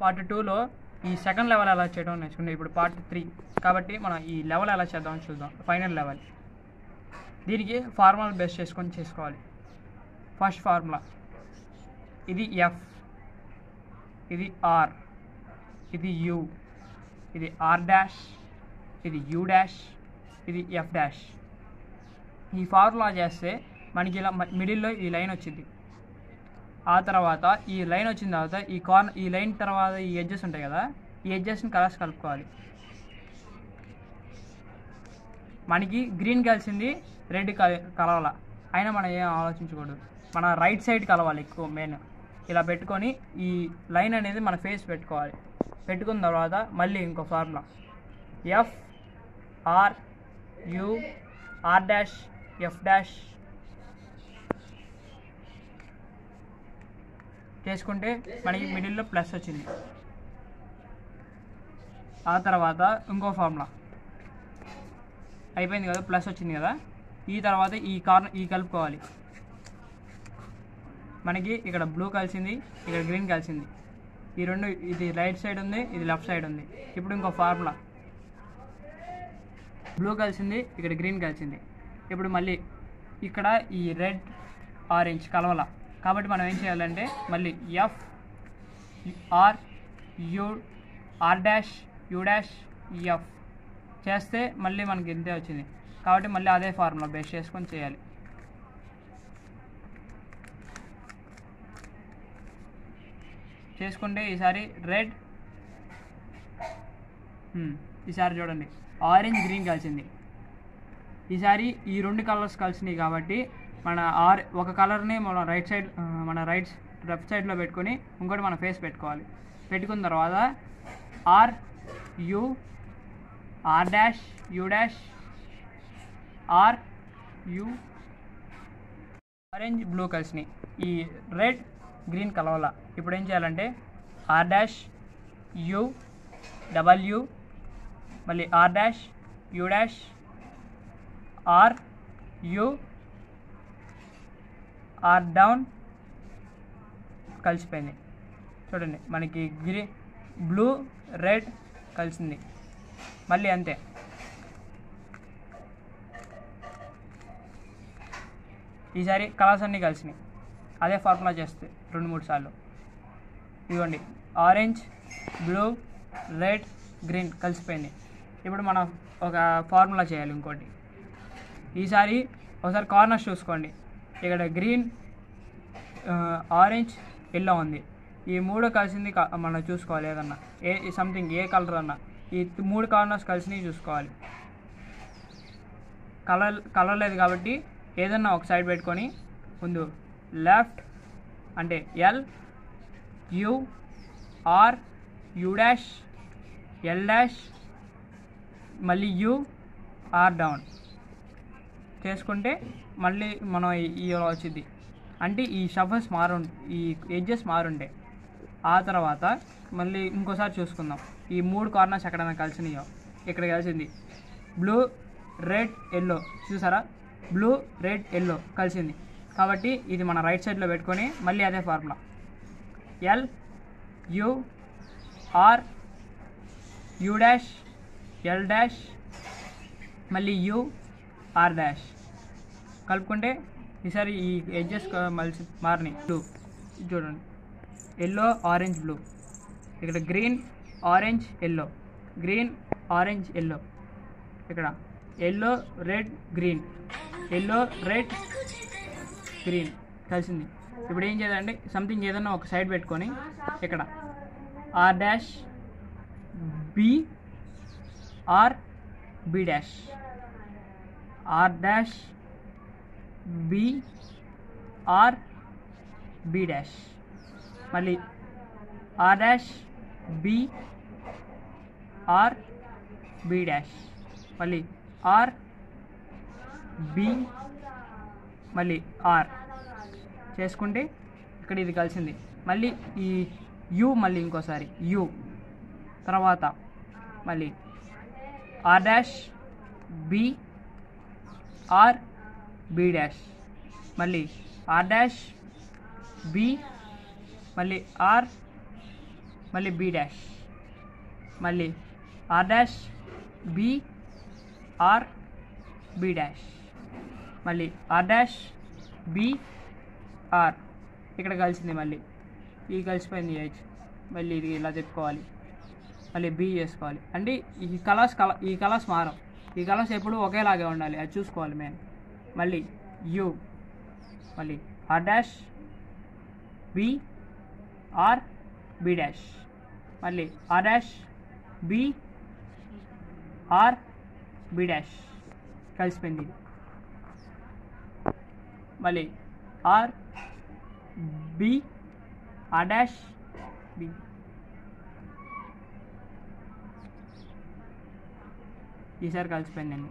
Part టూలో ఈ second level ఎలా చేయడం నేర్చుకున్నాం. ఇప్పుడు పార్ట్ త్రీ కాబట్టి మనం ఈ లెవెల్ ఎలా చేద్దామని చూద్దాం. ఫైనల్ లెవెల్ దీనికి ఫార్ములా బేస్ చేసుకొని చేసుకోవాలి. ఫస్ట్ ఫార్ములా ఇది ఎఫ్ ఇది ఆర్ ఇది యు ఇది ఆర్ డాష్ ఇది యూ డాష్ ఇది ఎఫ్ డాష్ ఈ ఫార్ములా చేస్తే మనకి ఇలా మిడిల్లో ఈ లైన్ వచ్చింది. ఆ తర్వాత ఈ లైన్ వచ్చిన తర్వాత ఈ కార్నర్ ఈ లైన్ తర్వాత ఈ ఎడ్జెస్ ఉంటాయి కదా ఈ ఎడ్జెస్ని కలర్స్ కలుపుకోవాలి. మనకి గ్రీన్ కలిసింది రెడ్ కలవాల. అయినా మనం ఏం ఆలోచించకూడదు. మన రైట్ సైడ్ కలవాలి ఎక్కువ మెయిన్ ఇలా పెట్టుకొని ఈ లైన్ అనేది మన ఫేస్ పెట్టుకోవాలి. పెట్టుకున్న తర్వాత మళ్ళీ ఇంకో formula F R U R dash F dash చేసుకుంటే మనకి మిడిల్లో ప్లస్ వచ్చింది. ఆ తర్వాత ఇంకో ఫార్ములా. అయిపోయింది కదా ప్లస్ వచ్చింది కదా. ఈ తర్వాత ఈ కార్నర్ ఈ కలుపుకోవాలి. మనకి ఇక్కడ బ్లూ కలిసింది ఇక్కడ గ్రీన్ కలిసింది. ఈ రెండు ఇది రైట్ సైడ్ ఉంది ఇది లెఫ్ట్ సైడ్ ఉంది. ఇప్పుడు ఇంకో ఫార్ములా. బ్లూ కలిసింది ఇక్కడ గ్రీన్ కలిసింది. ఇప్పుడు మళ్ళీ ఇక్కడ ఈ రెడ్ ఆరెంజ్ కలవల. కాబట్టి మనం ఏం చేయాలంటే మళ్ళీ F R U R dash U dash F చేస్తే మళ్ళీ మనకి ఇంతే వచ్చింది. కాబట్టి మళ్ళీ అదే ఫార్ములా బేస్ చేసుకొని చేయాలి. చేసుకుంటే ఈసారి రెడ్ ఈసారి చూడండి. ఆరెంజ్ గ్రీన్ కలిసింది. ఈసారి ఈ రెండు కలర్స్ కలిసినాయి కాబట్టి మన ఆర్ ఒక కలర్ని మన రైట్ సైడ్ మన రైట్ లెఫ్ట్ సైడ్లో పెట్టుకొని ఇంకోటి మన ఫేస్ పెట్టుకోవాలి. పెట్టుకున్న తర్వాత R U R dash U dash R U orange blue కలిసినాయి ఈ రెడ్ గ్రీన్ కలవాల ఇప్పుడు ఏం చేయాలంటే ఆర్ డాష్ యు డబల్యూ మళ్ళీ R dash U dash R U R down కలిసిపోయింది. చూడండి మనకి గ్రీ బ్లూ రెడ్ కలిసింది. మళ్ళీ అంతే. ఈసారి కలర్స్ అన్నీ కలిసినాయి. అదే ఫార్ములా చేస్తే రెండు మూడు సార్లు. ఇవ్వండి ఆరెంజ్ బ్లూ రెడ్ గ్రీన్ కలిసిపోయింది. ఇప్పుడు మనం ఒక ఫార్ములా చేయాలి ఇంకోటి. ఈసారి ఒకసారి కార్నర్స్ చూసుకోండి. ఇక్కడ గ్రీన్ ఆరెంజ్ ఎల్లో ఉంది. ఈ మూడు కలిసింది మనం చూసుకోవాలి ఏదన్నా. ఏ సంథింగ్ ఏ కలర్ అన్నా. ఈ మూడు కార్నర్స్ కలిసినవి చూసుకోవాలి. కలర్ కలర్ లేదు కాబట్టి ఏదన్నా ఒక సైడ్ పెట్టుకొని ముందు లెఫ్ట్ అంటే L U R U dash L dash మళ్ళీ యు ఆర్ డౌన్ చేసుకుంటే మళ్ళీ మనం ఈ- ఇలా వచ్చింది. అంటే ఈ షఫల్స్ మారు ఈ ఎడ్జెస్ మారుండే. ఆ తర్వాత మళ్ళీ ఇంకోసారి చూసుకుందాం. ఈ మూడు కార్నర్స్ ఎక్కడైనా కలిసినాయో. ఇక్కడ కలిసింది. బ్లూ రెడ్ ఎల్లో చూసారా? బ్లూ రెడ్ ఎల్లో కలిసింది. కాబట్టి ఇది మన రైట్ సైడ్లో పెట్టుకొని మళ్ళీ అదే formula L U R U dash L dash మళ్ళీ యు ఆర్ డాష్ కలుపుకుంటే ఈసారి ఈ ఎడ్జెస్ మలిసి మారినాయి. బ్లూ చూడండి. ఎల్లో ఆరెంజ్ బ్లూ ఇక్కడ green orange yellow green orange yellow ఇక్కడ yellow red green yellow red green కలిసింది. ఇప్పుడు ఏం చేయాలంటే సంథింగ్ ఏదైనా ఒక సైడ్ పెట్టుకొని ఇక్కడ R dash B R B dash R dash B R B dash మళ్ళీ R dash B R B dash మళ్ళీ ఆర్ బి మళ్ళీ ఆర్ చేసుకుంటే ఇక్కడ ఇది కలిసింది. మళ్ళీ ఈ యు మళ్ళీ ఇంకోసారి. యు తర్వాత మళ్ళీ R dash B R B dash మళ్ళీ ఆర్ డాష్ బి మళ్ళీ ఆర్ మళ్ళీ బి డాష్ మళ్ళీ R dash B R B dash మళ్ళీ ఆర్ డాష్ బి ఆర్ ఇక్కడ కలిసింది మళ్ళీ. ఈ కలిసిపోయింది హెచ్ మళ్ళీ ఇది ఇలా చెప్పుకోవాలి. మళ్ళీ బి చేసుకోవాలి. అంటే ఈ కలర్స్ కల ఈ కలర్స్ మారం ఈ కలర్స్ ఎప్పుడు ఒకేలాగే ఉండాలి. అది చూసుకోవాలి మేము మళ్ళీ యు. మళ్ళీ R dash B R B dash మళ్ళీ R dash B R B dash కలిసిపోయింది ఇది. మళ్ళీ R B R dash B ఈసారి కలిసిపోయిందండి